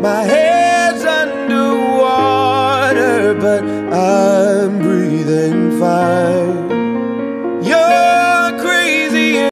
My head's underwater but I'm